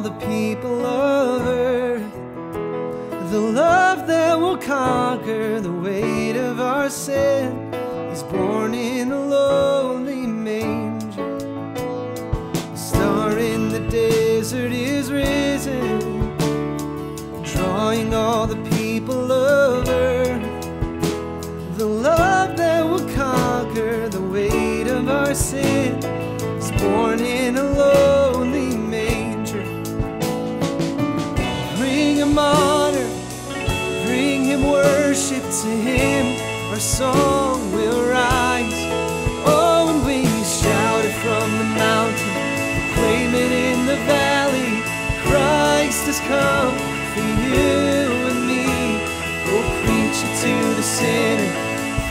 all the people of earth. The love that will conquer the weight of our sin is born in a lonely manger. The star in the desert is risen, drawing all the people of earth. The love that will conquer the weight of our sin. Bring worship to him. Our song will rise. Oh, and we shout it from the mountain, proclaim it in the valley. Christ has come for you and me. Go preach it to the sinner,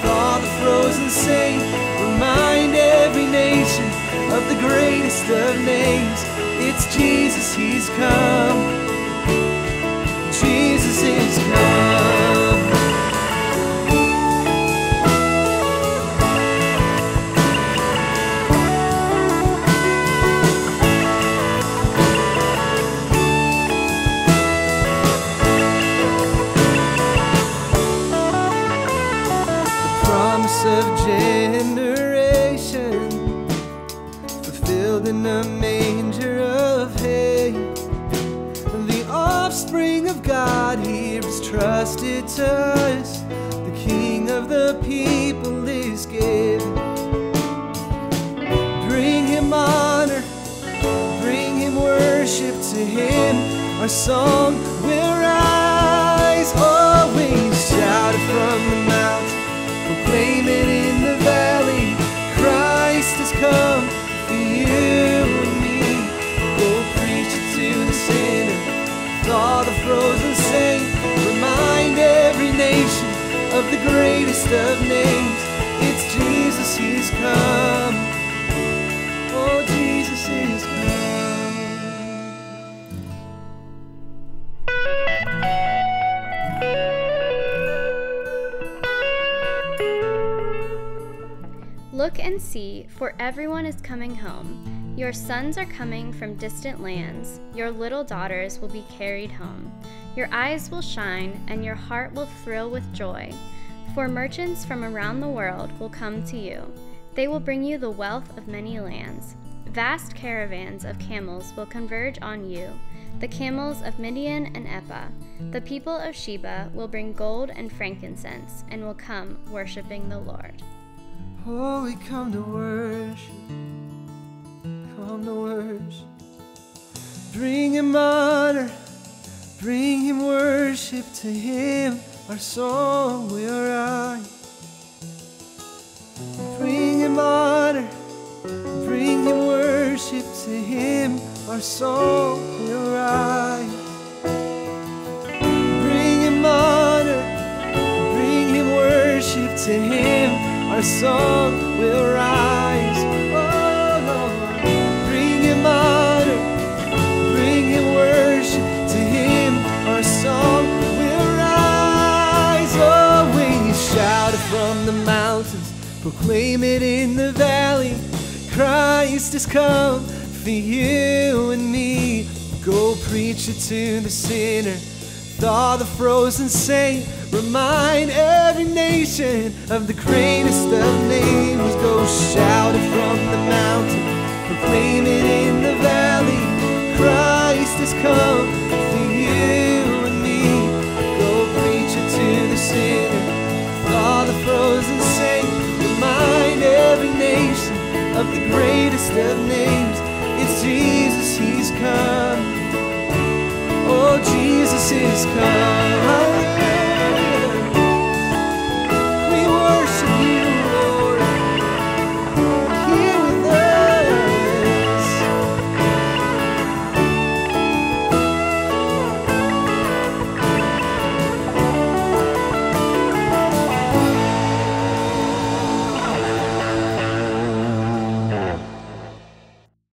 thaw the frozen saint. Remind every nation of the greatest of names. It's Jesus, He's come. Of God is trusted to us. The King of the people is given. Bring him honor, bring him worship to him. Our song the frozen saint. Remind every nation of the greatest of names. It's Look and see, for everyone is coming home. Your sons are coming from distant lands, your little daughters will be carried home. Your eyes will shine, and your heart will thrill with joy. For merchants from around the world will come to you. They will bring you the wealth of many lands. Vast caravans of camels will converge on you, the camels of Midian and Ephah. The people of Sheba will bring gold and frankincense, and will come worshiping the Lord. Oh, we come to worship. Come to worship. Bring him honor. Bring him worship to him. Our song will rise. Bring him honor. Bring him worship to him. Our song from the mountains, proclaim it in the valley. Christ has come for you and me. Go preach it to the sinner, thaw the frozen saint. Remind every nation of the greatest of names. Go shout of the greatest of names. It's Jesus, He's come. Oh, Jesus is come.